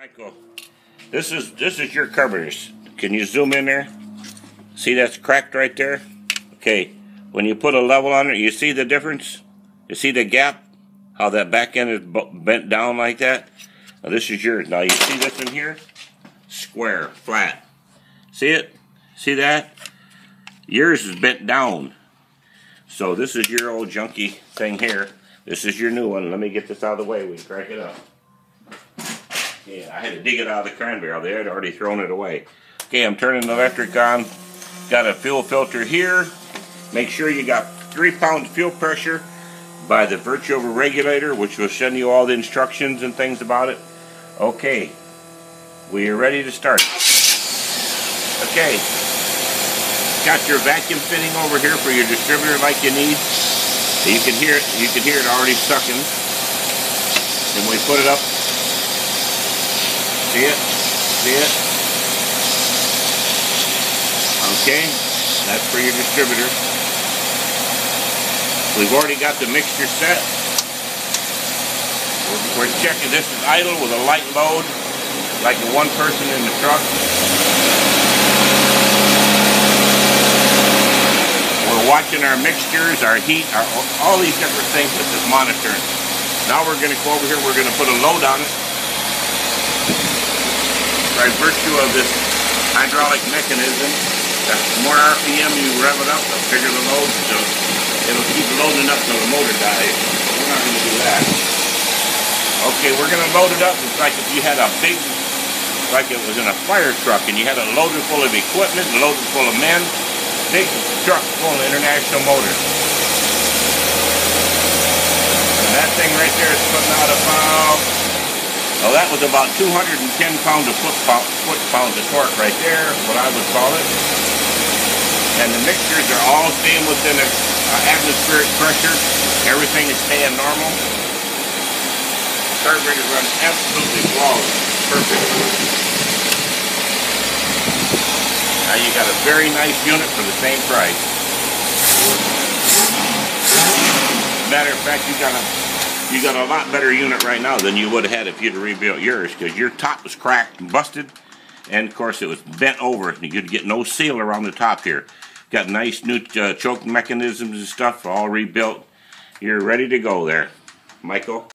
Michael, this is this is your carburetors. Can you zoom in there? See that's cracked right there? Okay, when you put a level on it, you see the difference? You see the gap? How that back end is bent down like that? Now this is yours. Now you see this in here? Square, flat. See it? See that? Yours is bent down. So this is your old junky thing here. This is your new one. Let me get this out of the way. We crack it up. Yeah, I had to dig it out of the cran barrel. They had already thrown it away. Okay, I'm turning the electric on. Got a fuel filter here. Make sure you got three pounds fuel pressure by the virtue of a regulator, which will send you all the instructions and things about it. Okay, we are ready to start. Okay, got your vacuum fitting over here for your distributor like you need. You can hear it. You can hear it already sucking. And we put it up See it? See it? Okay, that's for your distributor. We've already got the mixture set. We're, checking, this is idle with a light load, like the one person in the truck. We're watching our mixtures, our heat, our, all these different things with this monitoring. Now we're going to go over here, we're going to put a load on it by virtue of this hydraulic mechanism, the more RPM you rev it up, the bigger the load, so it'll keep loading up till the motor dies. We're not going to do that. Okay, we're going to load it up. It's like if you had a big, like it was in a fire truck, and you had a loaded full of equipment, loaded full of men, big truck full of international motors. And that thing right there is putting out about well, that was about 210 pounds of foot, foot pounds of torque right there, what I would call it. And the mixtures are all staying within the atmospheric pressure. Everything is staying normal. Carburetor runs absolutely flawless. Perfect. Now you got a very nice unit for the same price. Matter of fact, you got a you got a lot better unit right now than you would have had if you'd rebuilt yours because your top was cracked and busted and of course it was bent over and you'd get no seal around the top here. Got nice new uh, choke mechanisms and stuff all rebuilt. You're ready to go there. Michael